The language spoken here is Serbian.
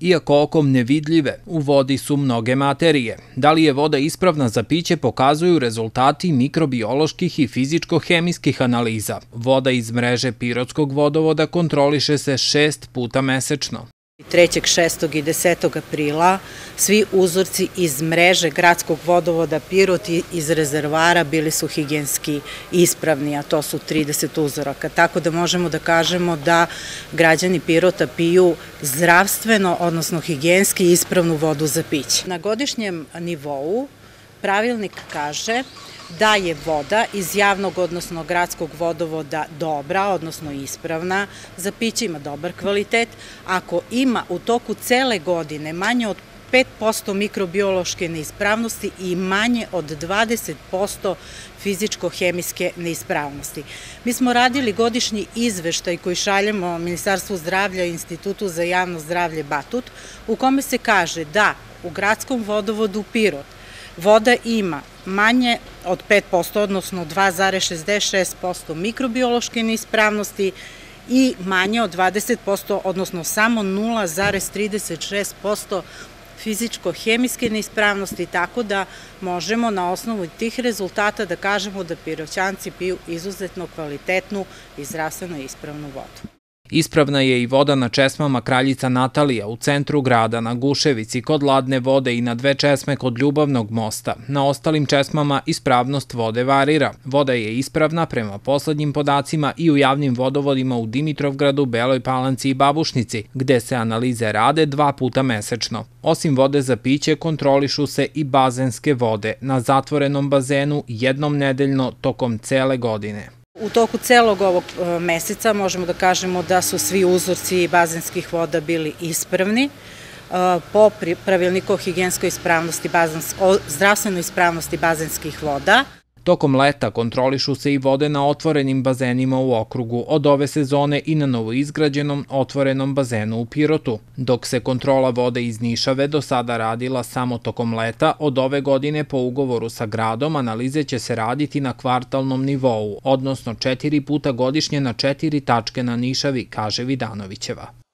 Iako okom nevidljive, u vodi su mnoge materije. Da li je voda ispravna za piće pokazuju rezultati mikrobioloških i fizičko-hemijskih analiza. Voda iz mreže Pirotskog vodovoda kontroliše se šest puta mesečno. 3. 6. i 10. aprila svi uzorci iz mreže gradskog vodovoda Pirot i iz rezervara bili su higijenski ispravni, a to su 30 uzoraka. Tako da možemo da kažemo da građani Pirota piju zdravstveno, odnosno higijenski ispravnu vodu za piće. Na godišnjem nivou pravilnik kaže da je voda iz javnog, odnosno gradskog vodovoda dobra, odnosno ispravna, za piće ima dobar kvalitet. Ako ima u toku cele godine manje od 5% mikrobiološke neispravnosti i manje od 20% fizičko-hemijske neispravnosti. Mi smo radili godišnji izveštaj koji šaljemo Ministarstvu zdravlja i Institutu za javno zdravlje Batut, u kome se kaže da u gradskom vodovodu Pirot voda ima manje od 5%, odnosno 2,66% mikrobiološke neispravnosti i manje od 20%, odnosno samo 0,36% fizičko-hemijske neispravnosti, tako da možemo na osnovu tih rezultata da kažemo da piroćanci piju izuzetno kvalitetnu i zdravstveno ispravnu vodu. Ispravna je i voda na česmama Kraljica Natalija u centru grada, na Guševici, kod ladne vode i na dve česme kod Ljubavnog mosta. Na ostalim česmama ispravnost vode varira. Voda je ispravna prema poslednjim podacima i u javnim vodovodima u Dimitrovgradu, Beloj Palanci i Babušnici, gde se analize rade dva puta mesečno. Osim vode za piće, kontrolišu se i bazenske vode na zatvorenom bazenu jednom nedeljno tokom cele godine. U toku celog ovog e, meseca možemo da kažemo da su svi uzorci bazenskih voda bili ispravni e, po pravilniku o higijenskoj ispravnosti, zdravstvenoj ispravnosti bazenskih voda. Tokom leta kontrolišu se i vode na otvorenim bazenima u okrugu od ove sezone i na novoizgrađenom otvorenom bazenu u Pirotu. Dok se kontrola vode iz Nišave do sada radila samo tokom leta, od ove godine po ugovoru sa gradom analize će se raditi na kvartalnom nivou, odnosno četiri puta godišnje na četiri tačke na Nišavi, kaže Vidanovićeva.